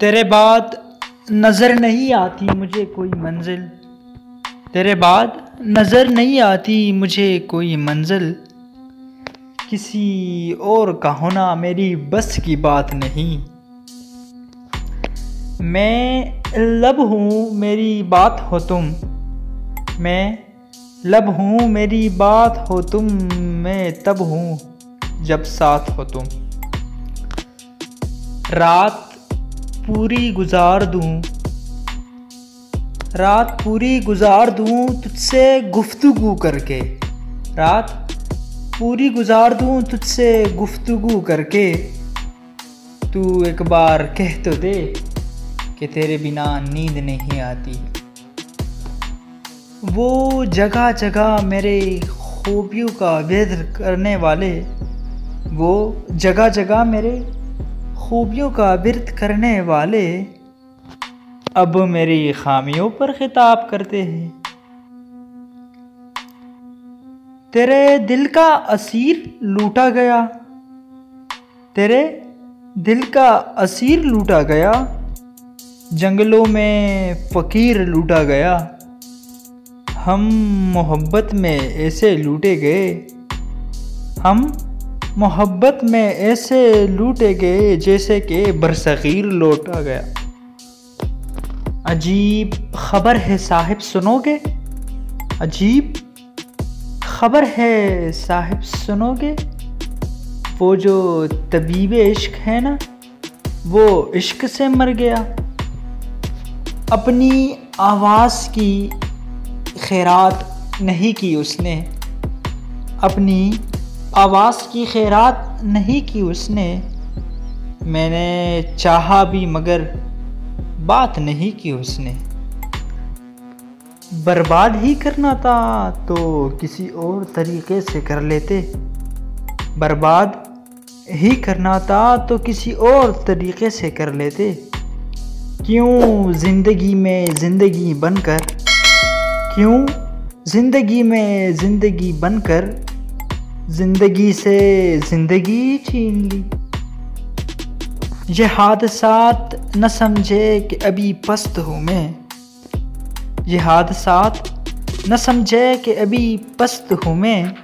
तेरे बाद नज़र नहीं आती मुझे कोई मंजिल। तेरे बाद नज़र नहीं आती मुझे कोई मंजिल। किसी और का होना मेरी बस की बात नहीं। मैं लब हूँ मेरी बात हो तुम। मैं लब हूँ मेरी बात हो तुम। मैं तब हूँ जब साथ हो तुम। रात पूरी गुजार दूँ। रात पूरी गुजार दूँ तुझसे गुफ्तगु करके। रात पूरी गुजार दूँ तुझसे गुफ्तगु करके। तू एक बार कह तो दे कि तेरे बिना नींद नहीं आती। वो जगह जगह मेरे खूबियों का वेद करने वाले, वो जगह जगह मेरे खूबियों का विरत करने वाले अब मेरी खामियों पर खिताब करते हैं। तेरे दिल का असीर लूटा गया। तेरे दिल का असीर लूटा गया। जंगलों में फ़कीर लूटा गया। हम मोहब्बत में ऐसे लूटे गए। हम मोहब्बत में ऐसे लूटे गए जैसे कि बरसगीर लौटा गया। अजीब खबर है साहिब, सुनोगे? अजीब खबर है साहिब, सुनोगे? वो जो तबीब इश्क है ना, वो इश्क से मर गया। अपनी आवाज़ की खैरात नहीं की उसने। अपनी आवाज़ की खैरात नहीं की उसने। मैंने चाहा भी मगर बात नहीं की उसने। बर्बाद ही करना था तो किसी और तरीके से कर लेते। बर्बाद ही करना था तो किसी और तरीके से कर लेते। क्यों ज़िंदगी में ज़िंदगी बनकर? क्यों ज़िंदगी में ज़िंदगी बनकर ज़िंदगी से ज़िंदगी छीन ली। ये हादसात न समझे कि अभी पस्त हूँ मैं। ये हादसात न समझे कि अभी पस्त हूँ मैं।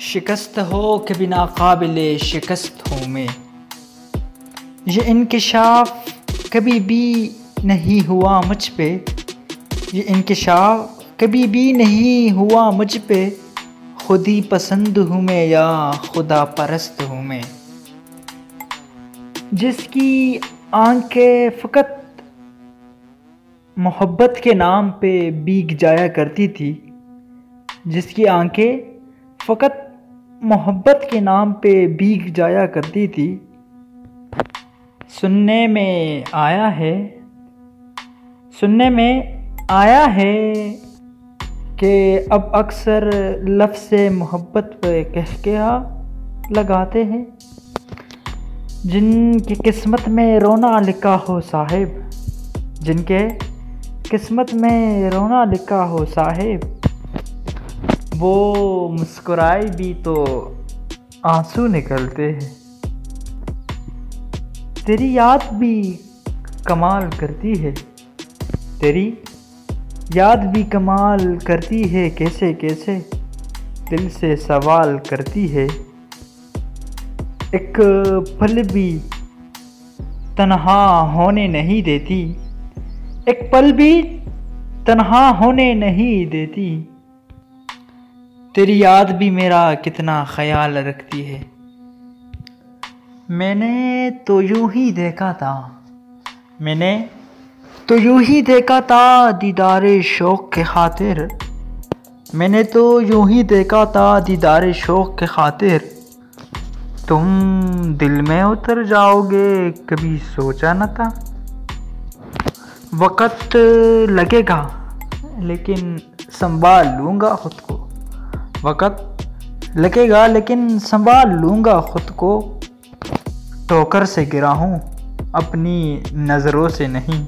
शिकस्त हो कि बिना काबिल शिकस्त हूँ मैं। ये इनकशाफ कभी भी नहीं हुआ मुझ पे। ये इनकशाफ कभी भी नहीं हुआ मुझ पे। खुद पसंद हूँ मैं या खुदा परस्त हूँ मैं। जिसकी आँखें फ़कत मोहब्बत के नाम पे बीग जाया करती थी, जिसकी आँखें फ़कत मोहब्बत के नाम पे बीग जाया करती थी, सुनने में आया है, सुनने में आया है। कि अब अक्सर लफ्ज़ से मोहब्बत पे कह क्या लगाते हैं। जिनकी किस्मत में रोना लिखा हो साहिब, जिनके किस्मत में रोना लिखा हो साहिब, वो मुस्कुराए भी तो आँसू निकलते हैं। तेरी याद भी कमाल करती है, तेरी याद भी कमाल करती है, कैसे कैसे? दिल से सवाल करती है। एक पल भी तनहा होने नहीं देती। एक पल भी तनहा होने नहीं देती। तेरी याद भी मेरा कितना ख्याल रखती है। मैंने तो यूँ ही देखा था। मैंने तो यूँ ही देखा था दीदार शौक़ के खातिर। मैंने तो यूँ ही देखा था दीदार शौक़ के खातिर। तुम दिल में उतर जाओगे, कभी सोचा न था। वक़्त लगेगा, लेकिन संभाल लूँगा ख़ुद को। वक़्त लगेगा, लेकिन संभाल लूँगा ख़ुद को। ठोकर से गिरा हूँ, अपनी नज़रों से नहीं।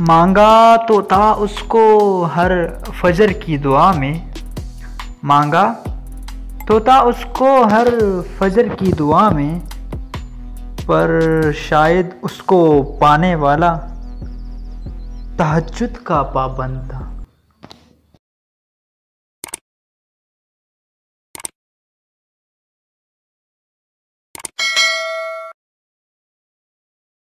मांगा तो था उसको हर फजर की दुआ में। मांगा तो था उसको हर फजर की दुआ में, पर शायद उसको पाने वाला तहजद का पाबंद था।